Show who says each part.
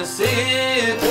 Speaker 1: نسيت